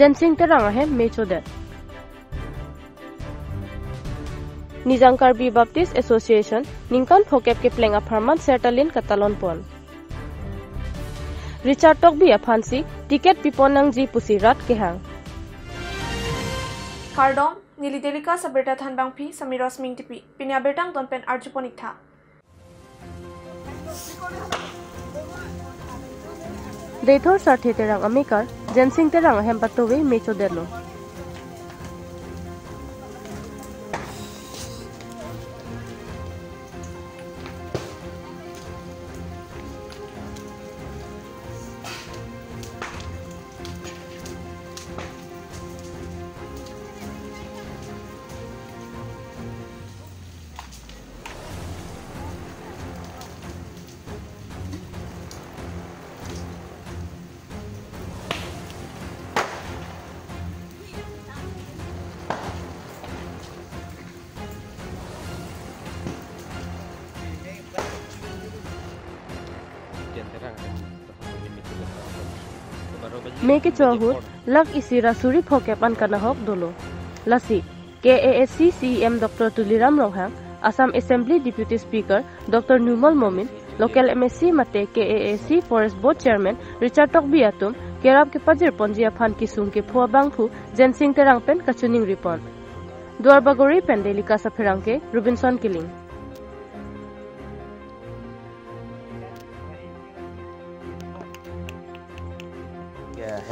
জেনসিং terang ahem mechodet Nizang Karbi Baptist Association ningkan phokep ke plenga pharman sertalin katalon pon Richard Tokbi aphansi tiket piponang ji pusirat kehang Kardom Nili Delika sa berta thanbang phi Samiros Ming tipi pinya bertang ton pen arjuponik tha Daythor sa thete rang amikar, jensing terang hempatowe mecho derlo. मेके चौहुत लग इसी रसूरी फोके पन करना हक दोलो लसी K A S C C M doctor Tuliram Ronghang Assam assembly deputy speaker doctor Numal Momin local M S C मते K A S C forest board chairman Richard Tokbi अतुम केराब के पजर पंजिया फान किसुम के फुआ बांगफू जेनसिंग तेरांग पेन कचुनिंग रिपोर्ट रिपन दुआरबागोरी पेंडेलिका सफेरांग के रुबिनसन किलिंग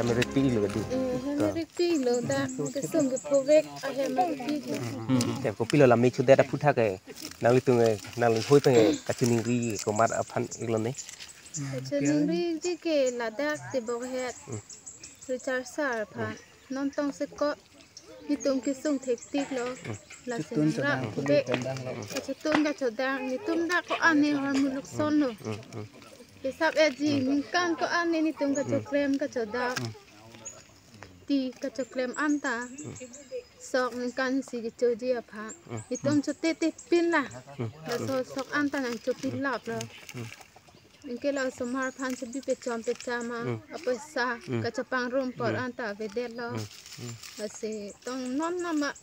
minority ilogadi minority iloda the song provek i am minority te ko pilo lam ni chu data phutha ke na li tunge na li hoi tunge ka chu ning ri ko mar aphan ilon ne chu ning ri ji ke ladak te bo he richard sar pha non tong se ko ni tung ki sung thek tik lo la sen ra de ka chu tung ga chu dang ni tung da ko ane har muluk son lo Isap ya ji, kan ko ane ni tung kaco klem kaco dak. Ti kaco klem anta. Sok kan si kaco ji apa. Itung co tete pin lah. La so sok anta nang co pin lap lo. Ingke la somar pan se bi pe chom pe chama. Apa sa kaco pang rum por anta vedel lo. Asi tong non nama.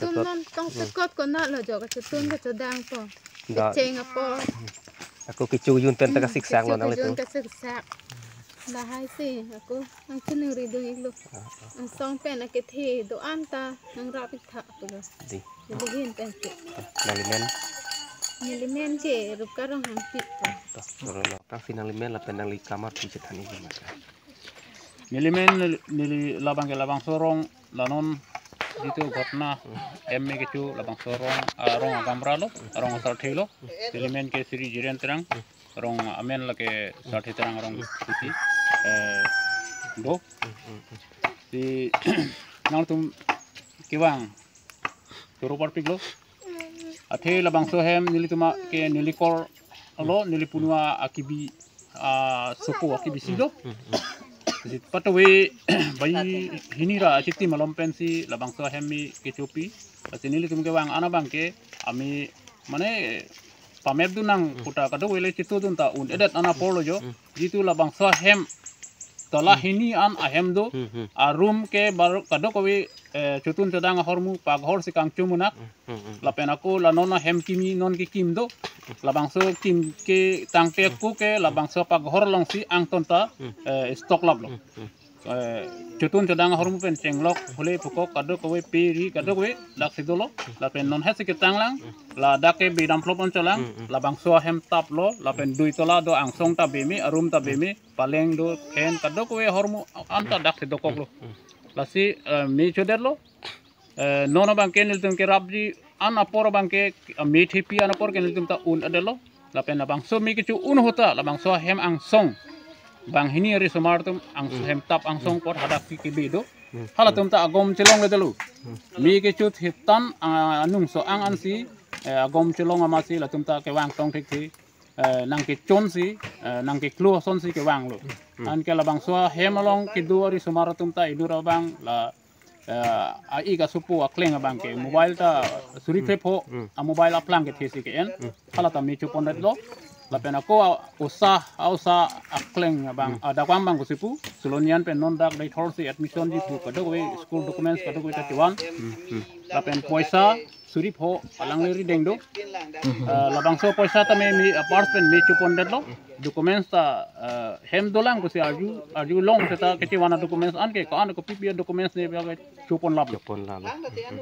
Tum non tong sekot ko na lo jo kaco tun kaco dang po. Ceng apa. Aku kicu yun pen taga siksak lo nang itu. Si aku ang kini rido ilo. Ang song pen ak thi do anta ang rapid tha ko lo. Di. Di hin pen. Nalimen. Je ham pi to. To ro lo ta finalimen la pen nang li kamar pi chetani ni maka. Nilimen nili labang ke labang sorong lanon itu घटना एम में के चु labang sorong arong gamra lo arong sarthi lo elemen ke siri jiren terang rong amen la ke sarthi terang rong kusi do si nang tum kiwang turu par piglo athe labang so hem nili tuma ke nilikor lo nili punua akibi suku akibi silo jadi patawe bayi hini ra citi malam pensi labang so hemi ke chopi. Kasi nili tum ke wang ana bang ke ami mane pamer du nang puta kado wele citu dun ta un edat ana polo jo. Jitu labang so hem tola hini an ahem do a room ke bar kado kowe cutun sedang hormu paghor si kang cumunak lapen aku la nona hem kimi non ki kim do labang so kim ke tang ku ke labang so paghor long si ang tonta stok lab lo cutun sedang hormu pen cenglok hole pukok kado kowe peri kado kowe dak sidolo lapen non hesi ke tang lang la dake bidam plopon celang labang so hem tap lo lapen dui tola do ang song ta bemi arum ta bemi paleng do ken kado kowe hormu anta dak sidokok lo. Lasi mi choder lo nono bangke nil tum ke rabji an apor bangke mi thipi an apor ke nil tum ta un adelo la bang so mi ke chu un hota la bang so hem ang song bang hini ri somar tum ang hem tap ang song por hadak ki ki bido hala tum ta agom chelong le delu mi ke chu hitan anung so ang an si agom chelong amasi la tum ta ke wang tong thik thi nang ke chon si nang ke klo son si ke wang lo an ke labang so hem along ke duari somar tum ta idura bang la a i ka supu a kleng bang ke mobile ta suri pe pho a mobile a plang ke thesi ke en. Hala ta mi chu pon lo lapen ako usah usah akleng bang ada kwang bang kusipu sulonian pen non dak dai thorsi admission di pu kadok we school documents kadok we tatiwan lapen poisa surip ho alang leri dengdo labang so poisa ta me mi apartment me chupon det lo. Documents ta hem dolang kusi aju aju long ta keci wana documents an ke ko an ko pipi documents ne ba chupon lab. Jepun lalu.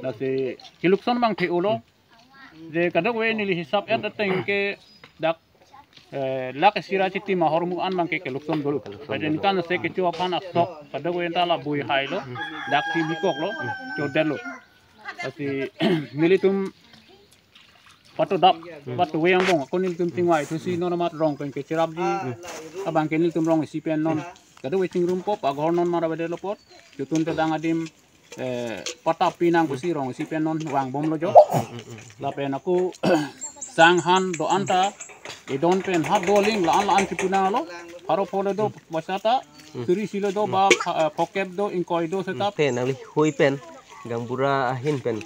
la se kilukson bang the ulo je kadok we ni hisap et teng ke dak eh, lak sira chiti ma hormu an bang ke kilukson dulu pada ni kan se ke chua pan asok kadok we ta la bui hai lo dak ti bikok lo choden lo asi militum patu dap patu we yang bong ko nil tum tingwai tu si non mat rong pen ke chirap ji abang ke nil tum rong si pen non kadok we ting rum pop agor non mara bede lo pot jutun te dang adim eh pata pinang ku si rong si pen non wang bom lo jo la pen aku sang han do anta e don pen hat do ling la an la an ti punang lo paro pole do wasata turi silo do ba eh, pocket do inkoi do setap Pen nang li hui pen gang bura ahin pen.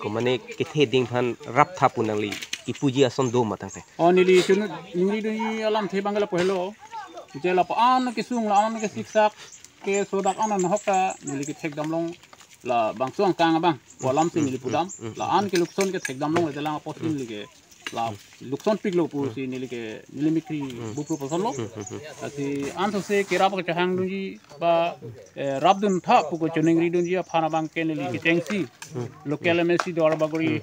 Ko mane kithe ding phan rap tha pun li ipuji ason do matang te. o nili chunu nili do ni alam the bangala po hello je la pa an ke sung la an ke siksak ke sodak an na hokka nili ke thek damlong la bang suang kang bang walam si nili pudam la an ke lukson ke thek damlong la posin li ke लुकसान पिक लो पुरुष ही। हाँ। निलिके निलिमिक्री बुकरो पसंद लो अति आंसर से केराप के चाहेंग दुंजी बा राब दुन था पुको चुनेंगरी दुंजी या फाना बैंक के निलिके टेंसी हाँ। लोकल हाँ। एमएससी द्वारा बागोरी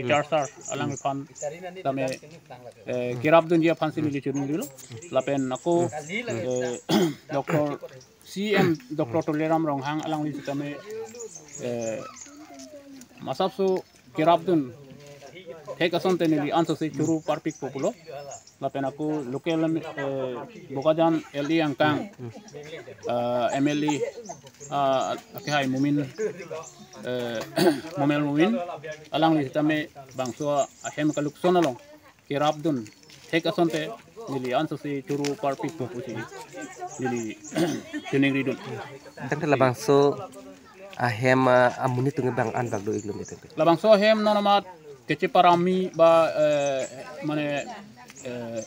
रिचार्ज सर अलग फान तमे केराप दुंजी या फान से निलिके चुनेंगरी लापेन नको doctor CM doctor Tuliram Ronghang अलग दुन Tek ason te nili anso se churu parpik populo. Lapen aku local eh, bokajan li ang kang uh, MLE uh, akihai mumin eh, mumel mumin. Alang li tame bang so ahem kaluk sonalong kirap dun tek ason te nili anso se churu parpik populo nili tuning ridun. Tang te labang so ahem ah, amuni tunge bang an bag do iglum te te. labang so kece parami ba eh, mane eh,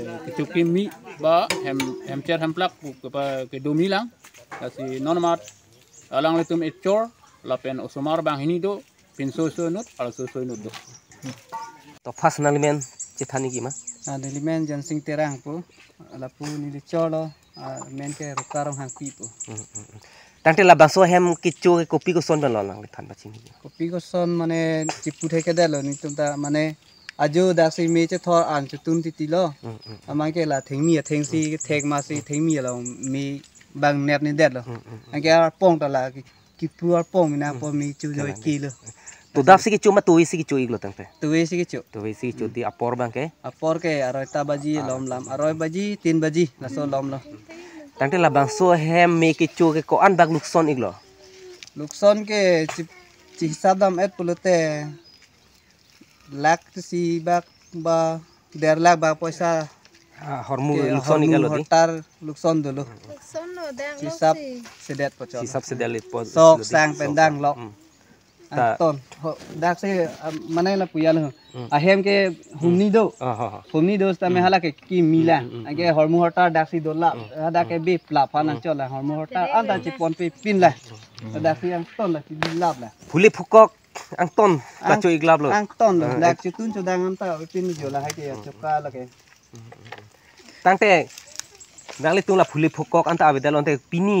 eh, kecuki mi ba hem hem cer hem plak bu ke pa ke domi lang. Kasi nonomat alang letum echor lapen osomar bang hini do pin so so nut al so so nut do. To fas nang men cithani ki ma. Ada limen jan sing terang pu, ala pu ni cholo, men ke rukarong hang pi pu. tang te labang so hem kichu cái copy ko son ban lang than ba chingi Copy ko son mane chipu cái da lo ni chúng ta mane ajo dasi me che thor an chu tun ti ti lo amang cái là theng mi theng si thek ma si theng mi lo mi bang net ni det lo ang ke ar pong ta la ki pu ar pong na po mi chu jo ki lo तो दाप से किचो मत तोई से किचो इगलो तंग पे तोई से किचो तोई से किचो ती अपोर बंके अपोर के अरोता बजी लोम लाम अरोय बजी तीन là số लोम लो aroy baji tin baji la so lom lo. Tang te labang so hem me ki chu ke ko an bag luk son iglo. Lukson ke ci ci hisab dam et pulute lak si bak ba der lak ba ke igalo di. hotar lukson dulu Sono dang ci lo sab si. sedet pocol Si sab se dali po. sok sang pendang lok Ta- anton dak se mana la puya lo ahem ke humni do Ah ha ha. humni do tame hala ke ki mila age hormu hotar dak si dola ada ke be pla panang chola hormu hotar anda ci pon pe pin la dak si ang ton la ci dilap la Phuli phukok ang ton ta Ang- chu iglab lo. ang ton lo dak ci tun chu dang am ta pin jo la ha ke choka la ke Tang te nang li tung la phuli phukok anta ave dalon te pini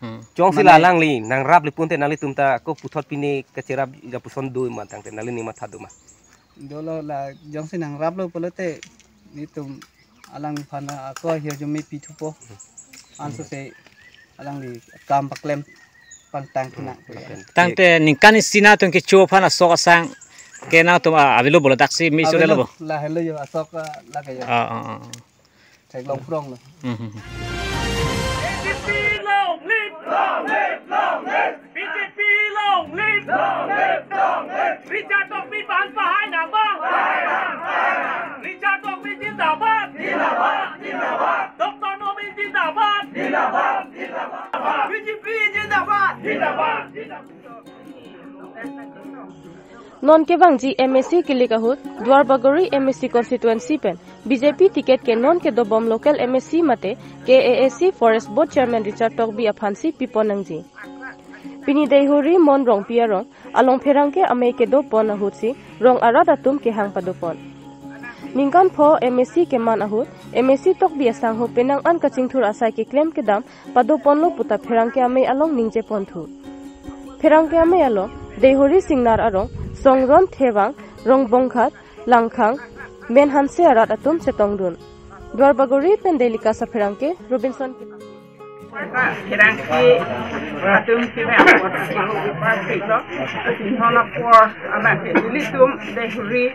Chong si lalang li nang rap li punte nang li tum ta ko puthot pini ke cerap ga puson do matang te nang li ni ma ma. do lo la jong sinang rap lo pelote ni tum alang phana ko hiyo jo mi pi thu po. An su se alang li kam paklem pang tang kina tang te ningkan sina tong ke chuo phana sok sang ke na tum avilo bola taksi mi so lo bo. la hello yo asok la ka yo. A a a thek long prong lo jindabad. Jindabad. Jindabad. Dr. Nomin jindabad. Jindabad. Jindabad. BJP jindabad. Jindabad. Non के वांगजी एमएससी के लिए हुत द्वार Bagori MSc constituency pen BJP ticket के नॉन के दो बम local MSc मते के ASC forest board chairman Richard Tokbi अफांसी पिपोनंगजी पिनी Dehuri mon rong pia rong along pherang ke ame ke do pon ahut si rong arada tum ke hang asang ho penang an kaching thur asai ke claim ke dam padu pon lo puta pherang ke ame along ningje pon thu pherang ke ame alo dehuri singnar arong songron thewang rong bongkhat langkhang men hanse arat atum setong dun dwar bagori pen delika sa pherang ke robinson ke Kirangki atum kime awat mahu partik lo asin hona por abang ke dilitum dehuri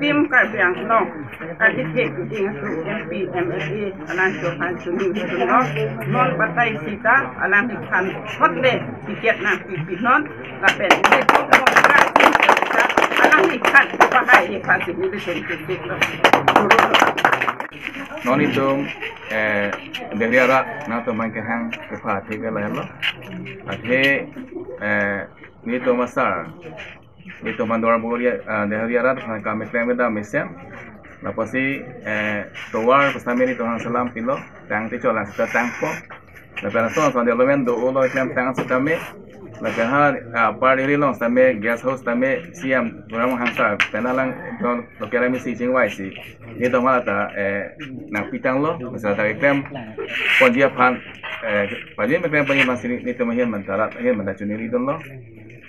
tim ka biang no. Ka di ke ki ding su MP MLA alan so kan su ni su no non batai sita alan ki kan hot le tiket na pi pi non ta pen dili tung mo ka alang ni kan bahai ni kan si ni su ki no non itu eh dari arah na to man ke hang ke pha the ke la lo athe eh ni to masar ni to man dor bori dari arah na ka me klem da mesen na pasi eh to war pasame ni to hang salam pilo tang te chola sta tang po na pera so so de lo men do ulo klem tang sa tame na pera ha par ri long tame guest house tame siam ram hang sa penalang do lo kera mi si jing wai si ni to mala ta eh lo sa ta klem pon dia pan eh pa ni me klem pa ni ma si ni to ma hian man ta ra hian man ta chuni ri don lo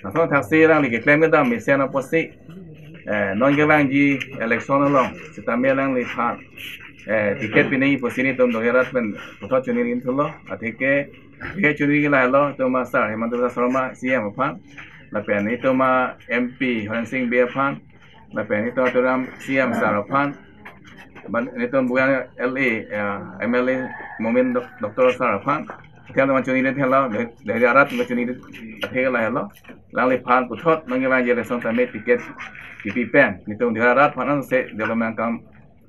na so thak si rang ni ke klem da se na posi eh non ke bang ji election lo si ta me lang li pan eh tiket pinai posini tom do herat men photo chuni rin thulo atike ke chuni gi la lo to ma sar hemanto sarma cm phan la pen ni to ma mp han sing be phan la pen ni to to ram cm sar phan ban ni to bukan la mla momen doktor sar Tell them what you needed, hello. They are not what you needed, hello, hello. Lali pan của thoát, nó nghe vang giờ là xong ta mê thì kết thì bị bèn. Như tổng điều ra phản nó sẽ đều là mang cam.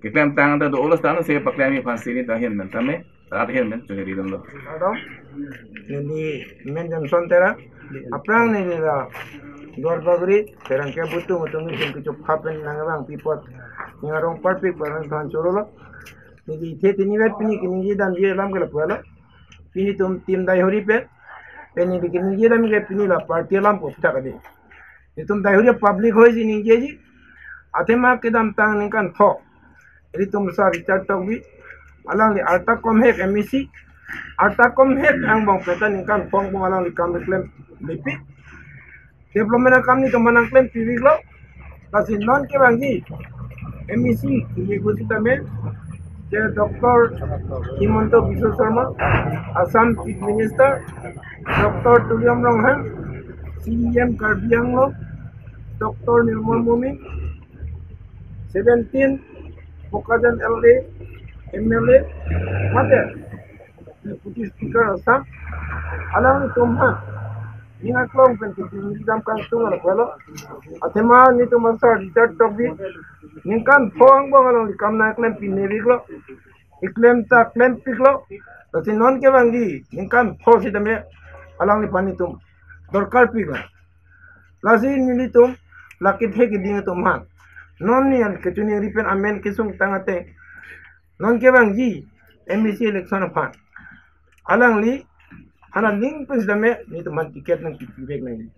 Cái cam tăng ta đổ là sáng sẽ bạc lên phản xí nên ta hiện mình ta mê. Ta hiện mình chuẩn bị đồng lộ. Đó. Nên đi, mình chẳng xong thế đó. Aprang này là Dorbagri, terang kaya butuh untuk ngicin kecup kapan nanggabang pipot ngarong perfect barang tuan curolo. Nigi ite tini wet pini kini dan dia lam gelap wala. Tum tim dai hori pe. Peni di kini ji lam ke pini la party lam ko pta kade. Ni tum dai hori public hoy ji ni je ji. Atema ke dam tang ni kan tho. Jadi tum sa Richard Togbi alang li arta kom hek emisi arta kom hek ang bang peta ni kan pong pong alang li kam klem lipi development kam ni teman klem piwi lo kasi non ke bang ji emisi ye যে doctor Himanta Biswa Sarma, Assam chief minister doctor Tuliram Ronghang CM Karbi Anglong doctor Nirmal Momin, seventeen মোকাজান এল A M L এ মাতে পুটি স্পিকার আসাম আলাম তোমরা iklem ta piklo, non ke bangi, ni fo si dame, alang ni pani tum, dorkar pikla, lasi ni tum, lakit he ki dinga tumhan, non bang MBC election pan alang li hana ling pes dame ni to man tiket nang kipibek nang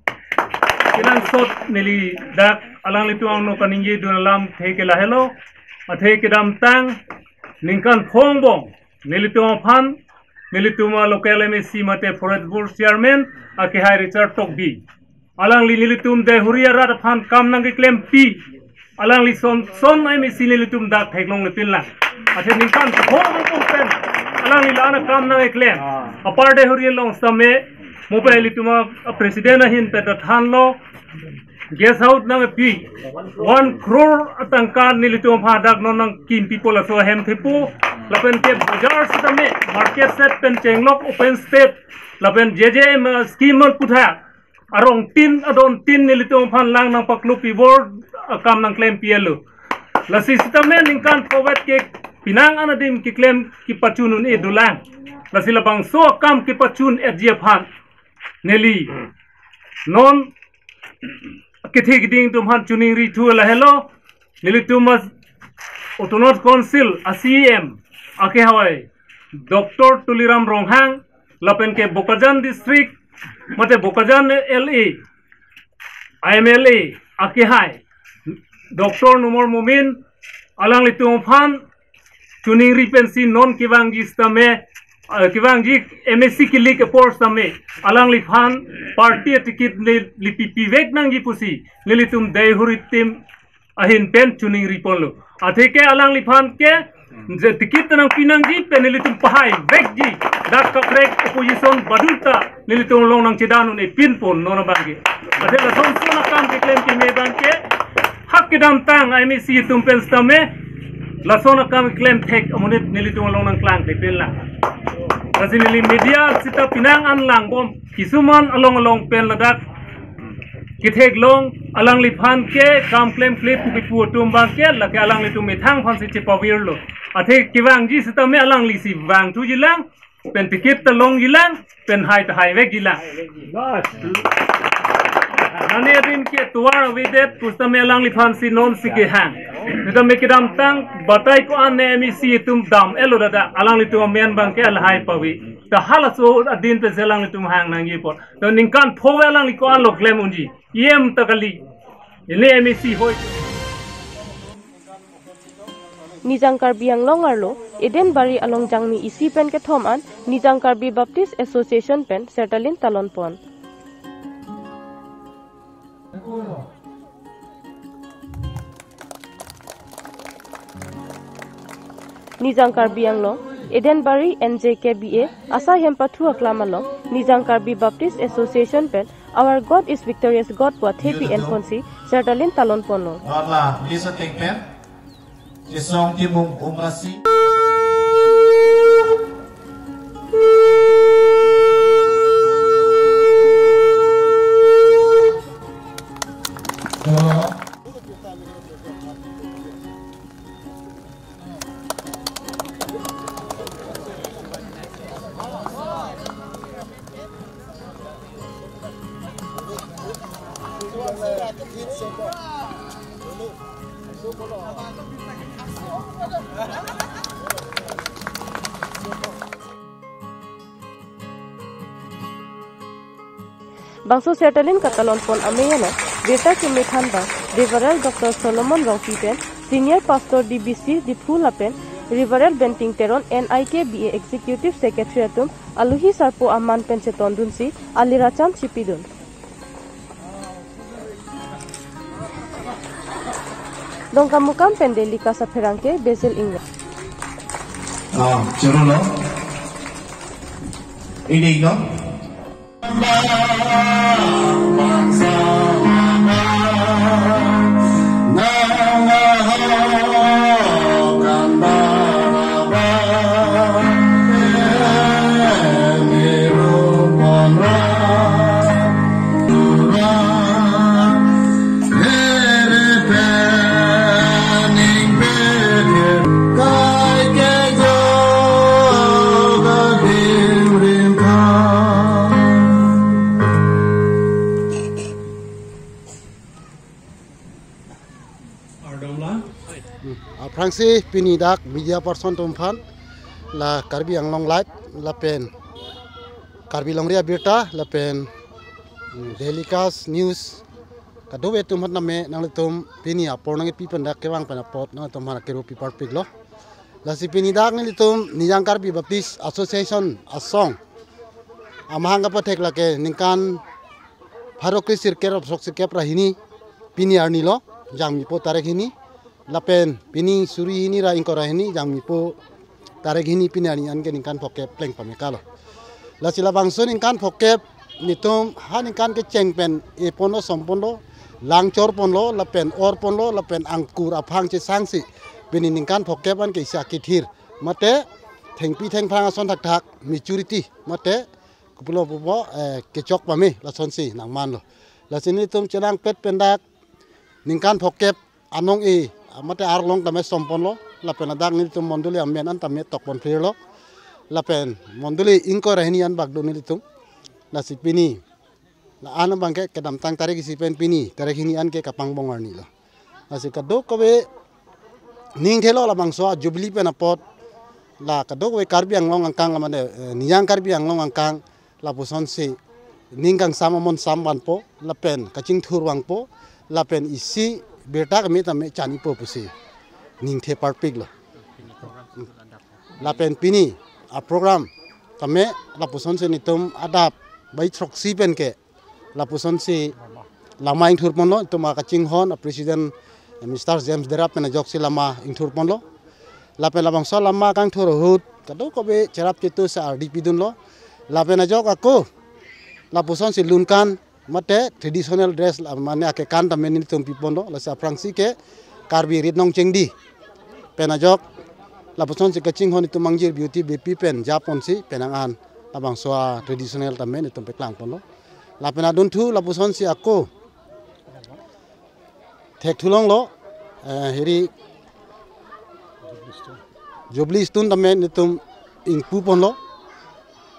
kilang sot nili dak alang litu ang no kaningi dunalam theke lahelo athe kidam tang ningkan phongbong nilitu ang pan nilitu ma local MSC mate forest board chairman ake hai richard tokbi alang li nilitum de huria rat phan kam nang klem pi. Alang li son son ai mi sin nilitum dak thek long le pin la. Athe ning kan ho ko pen alang li lana kam nang klem apar de huria long same mo pe li tuma president hin pe than lo. Guest house nang pi. One crore atangkan nilitum pha dak non nang kim people so hem thipu. Lapen ke bazaar sitame market set pen chenglok open state lapen jeje scheme putha. Arong tin adon tin nilitong phan lang nang paklu pi board kam nang claim pielo la system ne ningkan powet ke pinang anadim kiklem kipacunun e dulang la sila bang so kam kipacun e jephan neli non kithik ding tum han chuning ri thula hello neli tumas autonomous council acm ake hoy doctor tuliram ronghang lapen ke bokajan district mate bokajan le imla ake hai doctor numor mumin alang litum phan लितु फान चुनिंग रिपेंसी नॉन किवांगी stame kiwangji MSc kili ke por stame alang li fan party ticket li li pipi vek nangi pusi li tum dei huritim ahin pen chuning ripon lo atheke alang li fan ke je tikit nang pinangji penilitum pahai vekji dak kakrek opposition badulta nilitum long nang cidanu ne pinpon nona bangi ade la son sona kam ke klem ki me banke hak kidam tang ai mi si tum pen stame la sona kam klem tek amunit nilitum long nang klang te pen la kasi nili media sita pinang an lang bom kisuman along along pen ladak kithek long alang li phan ke kam claim clip ku pu tum bang ke la ke alang li tum thang phan si chipawir lo athe kiwang ji sita me alang li si wang tu jilang pen tikit ta long jilang pen hai ta hai vek jilang nani atin ke tuar videt pusta me alang li phan si non si ke hang nita me tang batai ko an ne mi si tum dam elo dada alang li tum men bang ke al hai pawi ta hala so adin pe zelang li hang nang yi por to ningkan phowe alang ko an lo klem unji yem takali ile mi si hoi Nijang Karbi yang longar lo, Eden Bari along jangmi isi pen ke thom an, Nijang Karbi Baptist Association pen setalin talon pon. bueno. নিজাংকার বিয়ংল এডেনবাড়ি N J K B A আশা হেম্পাথু আকলামাল নিজাংকার B Baptist association pen our God is victorious God ওয়া থে বি এনফোনসি সার্টালিন তালন পন্ন জিসং কি মুম উমাসি bangso setalin katalon pon ameyana beta ke methanda reverend dr solomon rongpiten senior pastor dbc dipul apen reverend benting teron nik ba executive secretary atum aluhi sarpo amman pen se tondunsi aliracham chipidun dongka mukam pendelika saferangke besel inga ah churulo ini no Mama, Mama. Francis pinidak media person tumfan la karbi ang long live la pen karbi long ria birta la pen delikas news kadowe tum hat name nang tum pini a pornang pi pen dak kewang pen pot nang tum hana keru pi parpik lo la si pinidak ni tum nijang karbi baptist association asong amahanga patek la ke ningkan sir kerap sok sikep rahini pini arni lo jang mi po tarek hini lapen pini suri hini ra ingko rahini jang mi po tarek hini pini arni an ke ningkan pokep pleng pamekalo la sila bangso ningkan pokep nitum ha ningkan ke cengpen e pono sompono lang chor ponlo lapen or ponlo lapen angkur aphang che sangsi pini ningkan pokep an ke isa kithir mate thengpi theng phang ason thak thak maturity mate kupulo pupo eh kecok pami la sonsi nang man lo la sini tum cenang pet pendak ningkan phokep anong e mate arlong tame sompon lo la penadak ni tum monduli amen an tok pon phir lo. La pen monduli ingko rehni an bagdo ni tum la sipini la an bangke kedam tang tarik si pen pini tarik hini an ke kapang bongar ni lo. La si kado kowe ning thelo la bangso jubli penapot la kadok we karbi ang long angkang amane niyang karbi ang long angkang la puson si ningkang sama mon samban po la pen kaching thur wang po la pen isi beta kami tame chani po pusi ning the par pig lo. La pen pini a program. Tame la puson si nitum adap. Bai trok si pen ke. La puson si lama ing thur pon lo. Tuma kaching hon a president Mr. James Derap pen jok si lama ing thur pon lo. Lapen labang so lama kang thur hut. Kado ko be cerap kitu sa RDP lo. Lapen ajok aku lapuson si lunkan mate traditional dress mane ake kan tamen ni tum pipondo la sa prangsi ke karbi rit nong chengdi pen ajok lapuson si kaching hon itu mangjir beauty BP pen japon si penangan labang so traditional tamen itu peklang pondo lapen adun thu lapuson si aku thek thulong lo hiri jobli stun tamen itu ingpu pon lo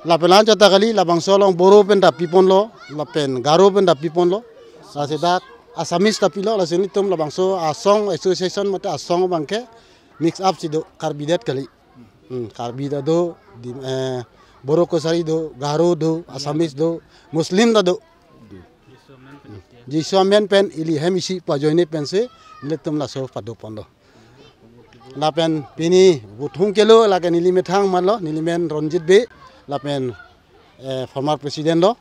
lapelan jata kali labang solong boro pen da pipon lo lapen garo pen da pipon lo sa sedak asamis tapi lo la tum labang so asong association mate asong bangke mix up si do karbidet kali hmm, karbida do di eh, boro ko sari do garo do asamis do muslim da do. Jisomen pen ili hemisi pajoine pen se letum la so pado pondo. Lapen pini buthung kelo laken nili methang man lo nili men ronjit be lapen eh, former president lo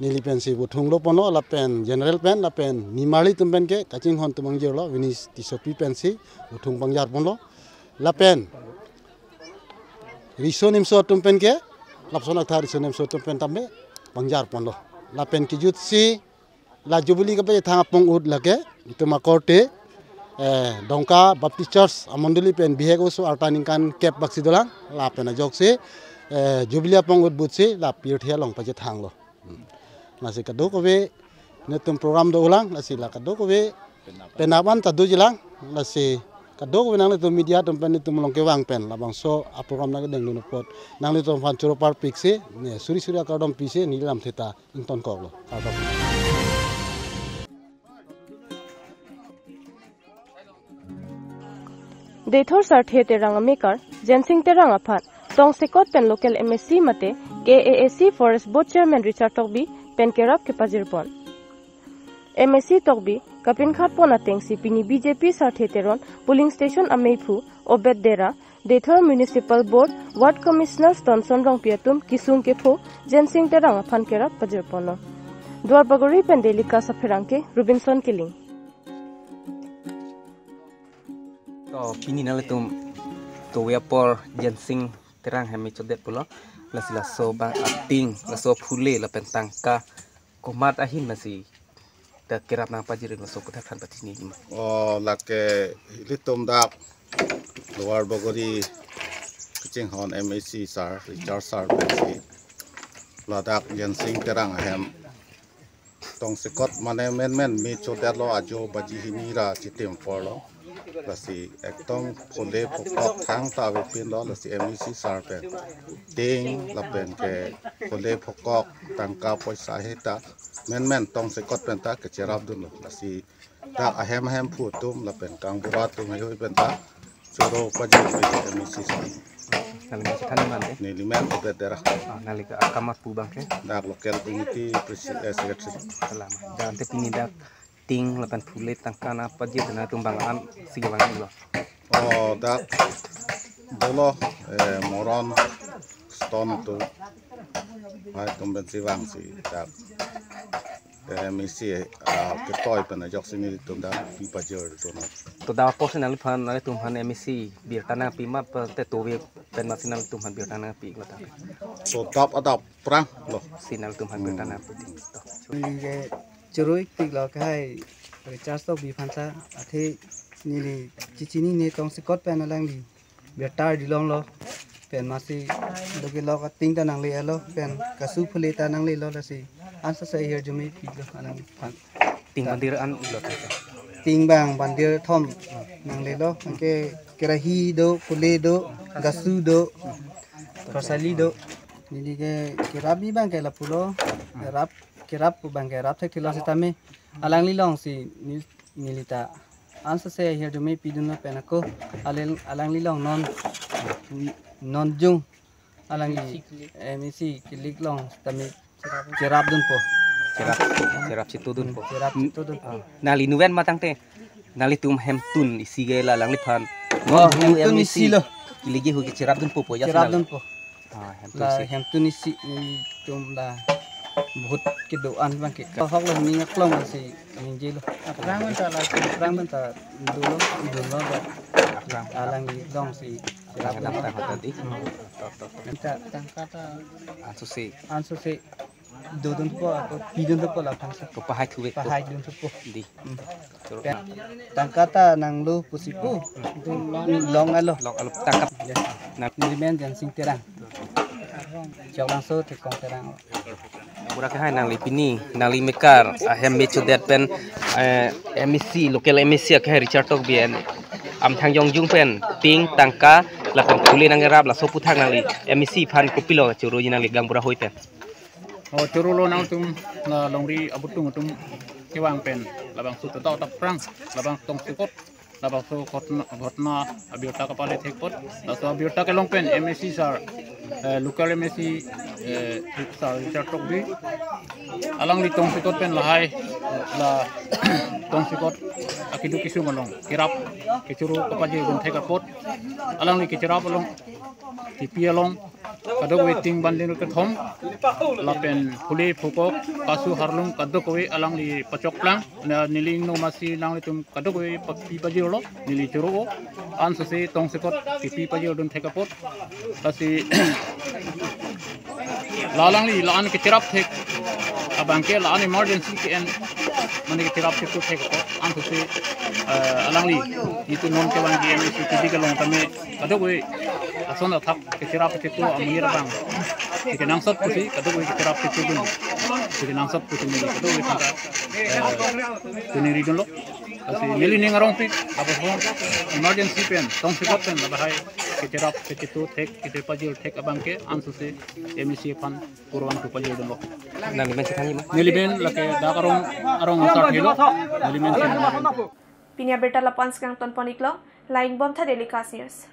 nili pen si buthung lo pon lo lapen general pen lapen nimali tum pen ke kaching hon tumang jir lo vinis tisopi pen si buthung bangjar pon lo lapen rison imso tum pen ke lapson ak thar rison imso tum pen tambe bangjar pon lo lapen kijut si la jubuli ka pe thang pong ud lage itu makorte eh dongka baptist church amonduli pen bihego so artaning kan kep baksi dolang la pen ajok eh jubilia pong ud but se la pir thia long paje thang lo. Nasi ko be netum program do ulang nasi la kado ko be penaban tadu jilang nasi kado ko nang netum media tum pen netum long ke pen la bang so a program nang deng lu pot. Nang netum fan par pik se ne suri suri akadom pise ni lam inton ko lo. Dethor sar the te rang maker jensing te rang aphat Songsekot pen local MSC mate KAAC Forest Board Chairman Richard Togbi pen kerap kepajirpon. MSC Togbi kapin khat pona tengsi pini BJP sartheteron polling station ameifu obed dera Dethor Municipal Board Ward Commissioner Tonson Rong Piatum Kisung Kepho Jensing Terang Phan kerap pajirpono. Dwarbagori pen Delika Safirangke Robinson Killing. To pini nalatum to weapor Jensing terang hemi chodet pulo. La sila so bang ating la so phule la pentang ka komat ahin nasi ta kirap nang pajir la so kutha khan patini ma o la ke litum da luar bogori kucing hon mac sar richard sar pesi la dak jensing terang hem tong sikot mane men men mi chodet lo ajo baji hinira chitim for ละสีแอคต้องคนเลพกออกทั้งตาเปลี่ยนล้วละสีเอ็มซีสามเป็นดิงละเป็นแกคนเลพกอกต่างกาวไปสายให้ตาแม่นแม่นต้องสกัดเป็นตากระเจรับดุลละสีตาอแฮมแฮมพูดตุ้มละเป็นกลางบุราตุ้มให้ด้เป็นตาจูโรปัจจุบันเอ็มซีสาม Nalimat tanaman eh. Nalimat o bedera. Nalika akamat po bang ke? Dak local committee president secretary. Salamat. Dante pinidak. Ting lapan phule tangkana pajir na tumbangan sigawan lo oh dak dolo eh moron stone tu hai tumben si wang si dak MAC ah ke toy pen ajak sini tum da pi pajer to na to da pos nal phan nal tum han MEC bir tanang pi ma pa te to we pen ma sinal tum han bir tanang pi la ta so tap atap prang lo? Sinal tum han bir tanang pi to churui tik lo kai recharge to bi phansa athe ni chichini ne tong se kot pen lang li betar di long lo pen ma si do ge lo ka ting ta nang le lo pen ka su phule ta nang le lo la si. An sa sai her jumi lo anang phan. Ting bandir an lo ta. Ting bang bandir thom nang le lo ke kerahi do phule do gasu do rosali do. Ni ge kerabi bang ke la pulo rap kirap pu bang kirap thek thilo se tame alang li long si ni nilita ansa se here do me pidun na penako aleng alang li long non non jung. Alang li emisi kilik long tame kirap dun po. Cerap cerap situ dun po. Kirap situ dun nali nuwen matang te. Nali tum hem tun isi ge la lang li phan. Oh hem tun isi lo. Kiligi hu ki cerap dun po po ya kirap dun po. Ah hem tun si isi. tum la बहुत के दो आन बang के hok lo ni klong si ni je lo rang ben ta la rang ben ta do lo do lo ba rang alang ni dong si cerap dam ta ko tadi ta tang kata ansu si ansu si do dun po ako pi dun po la phang sa ko pahai thu we pa hai dun po di tang kata nang lu pusipu long alo long alo tangkap ni men jan sing terang Chào langsung thì con terang. Burak hai nang lipini nang limekar ahem mechu dat pen MEC local MEC akhe Richard tok bien. Am thang yong jung pen ting tangka la pen khuli nang rab la sopu thang nang li MEC phan kopilo churu nang li gang bura hoi pen. Oh churu lo nang tum na longri abutung tum kewang pen. Labang su to ta prang labang tong sikot labang su khotna khotna abiota ka pale thekpot la so abiota ke long pen MSC sar local MSC sar Richard tok bi. Alang li tong sikot pen lahai la tong sikot akidu kisu malong. Kirap kichuru kapaje gun theka pot. Alang li kichirap along tipi along. Kadok waiting banding ke thom lapen puli phukok kasu harlung kadok we alang li pachok plang. Na niling no masi nang li tum kadok we pi paji lo nili churu an se tong sikot tipi paji dun theka pot kasi lalang li lan ke tirap thek abang ke lan emergency ke en mane ke tirap thek thek pot an se alang li itu non ke bang ge mi ti ke long tame kadok we asona thak ke tirap thek to amir bang ke nang sat pusi kadok we ke tirap thek dun ke nang sat pusi mi kadok we tuni ridon lo Kasi nili ning arong pik tapos mo emergency pen tong si pen bahay kiterap kitu tek kitu pajil tek abang ke ansu se emisi pan kurwan tu pajil dong nali men sekali ma nili ben lake da arong arong sar hilo nili men Pinya beta lapan sekarang tonton iklo lain bom tadi likas news